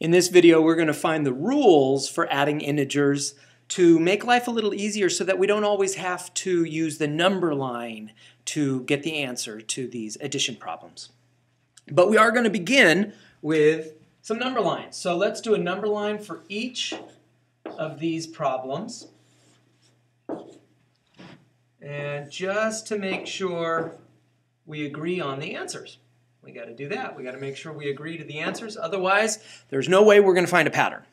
In this video, we're going to find the rules for adding integers to make life a little easier so that we don't always have to use the number line to get the answer to these addition problems. But we are going to begin with some number lines. So let's do a number line for each of these problems. And just to make sure we agree on the answers. We got to do that. We got to make sure we agree to the answers. Otherwise, there's no way we're going to find a pattern.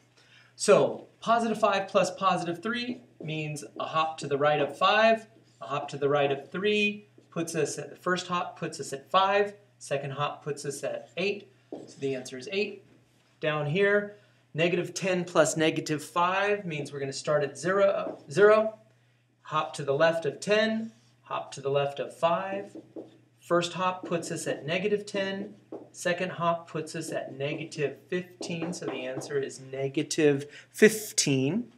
So positive 5 plus positive 3 means a hop to the right of 5. A hop to the right of 3 puts us at the first hop puts us at 5. Second hop puts us at 8. So the answer is 8. Down here, negative 10 plus negative 5 means we're going to start at 0, 0. Hop to the left of 10. Hop to the left of 5. First hop puts us at negative 10. Second hop puts us at negative 15. So the answer is negative 15.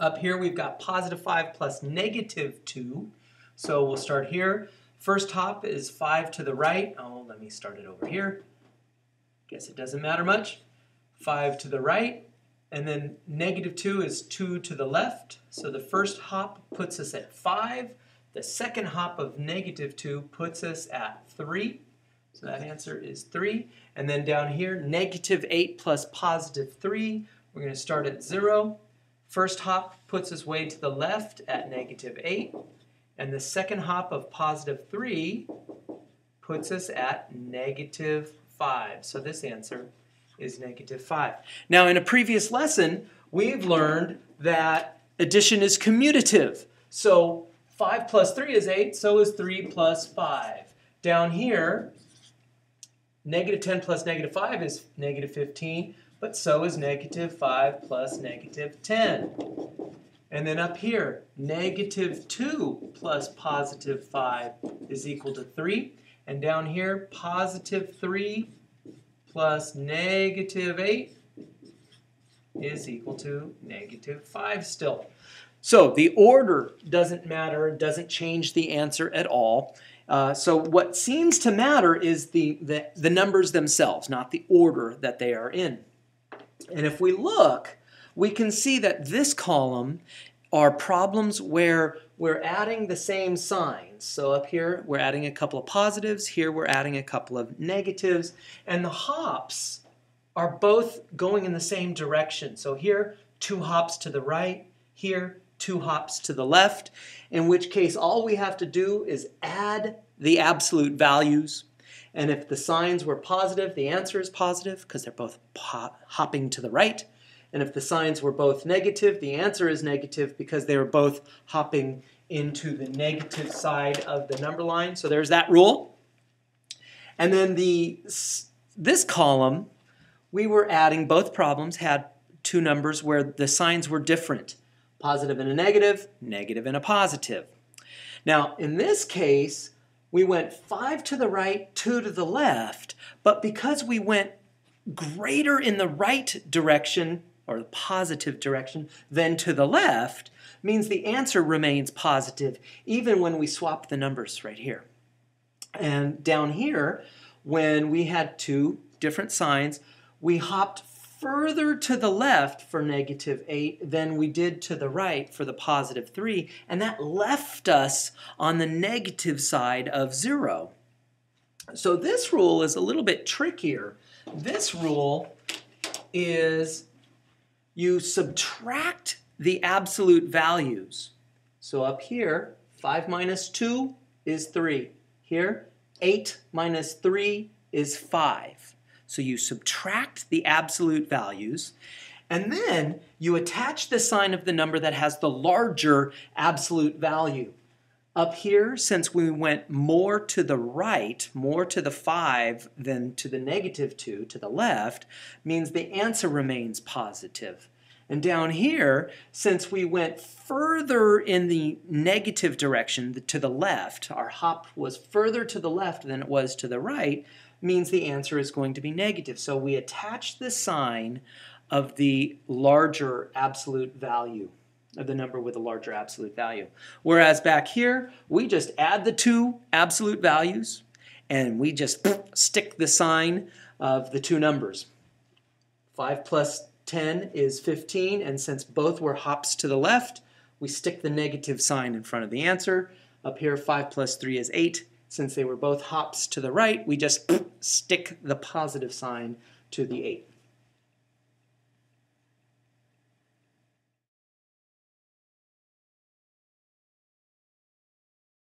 Up here we've got positive 5 plus negative 2. So we'll start here. First hop is 5 to the right. Oh, let me start it over here. Guess it doesn't matter much. 5 to the right. And then negative 2 is 2 to the left. So the first hop puts us at 5. The second hop of negative 2 puts us at 3. So that answer is 3. And then down here, negative 8 plus positive 3. We're going to start at 0. First hop puts us way to the left at negative 8. And the second hop of positive 3 puts us at negative 5. So this answer is negative 5. Now in a previous lesson, we've learned that addition is commutative. So 5 plus 3 is 8, so is 3 plus 5. Down here, negative 10 plus negative 5 is negative 15, but so is negative 5 plus negative 10. And then up here, negative 2 plus positive 5 is equal to 3. And down here, positive 3 plus negative 8 is equal to negative 5 still. So the order doesn't matter, doesn't change the answer at all. Uh, so what seems to matter is the, the, the numbers themselves, not the order that they are in. And if we look, we can see that this column are problems where we're adding the same signs. So up here, we're adding a couple of positives. Here, we're adding a couple of negatives. And the hops are both going in the same direction. So here, two hops to the right. Here, two hops to the left, in which case all we have to do is add the absolute values. And if the signs were positive, the answer is positive because they're both hopping to the right. And if the signs were both negative, the answer is negative because they were both hopping into the negative side of the number line. So there's that rule. And then the this column, we were adding both problems had two numbers where the signs were different positive and a negative, negative and a positive. Now, in this case, we went 5 to the right, 2 to the left, but because we went greater in the right direction, or the positive direction, than to the left, means the answer remains positive, even when we swap the numbers right here. And down here, when we had two different signs, we hopped further to the left for negative 8 than we did to the right for the positive 3, and that left us on the negative side of 0. So this rule is a little bit trickier. This rule is you subtract the absolute values. So up here, 5 minus 2 is 3. Here, 8 minus 3 is 5. So you subtract the absolute values, and then you attach the sign of the number that has the larger absolute value. Up here, since we went more to the right, more to the 5 than to the negative 2, to the left, means the answer remains positive. And down here, since we went further in the negative direction, to the left, our hop was further to the left than it was to the right, means the answer is going to be negative. So we attach the sign of the larger absolute value of the number with a larger absolute value. Whereas back here, we just add the two absolute values and we just stick the sign of the two numbers. 5 plus 10 is 15, and since both were hops to the left, we stick the negative sign in front of the answer. Up here, 5 plus 3 is 8. Since they were both hops to the right, we just stick the positive sign to the 8.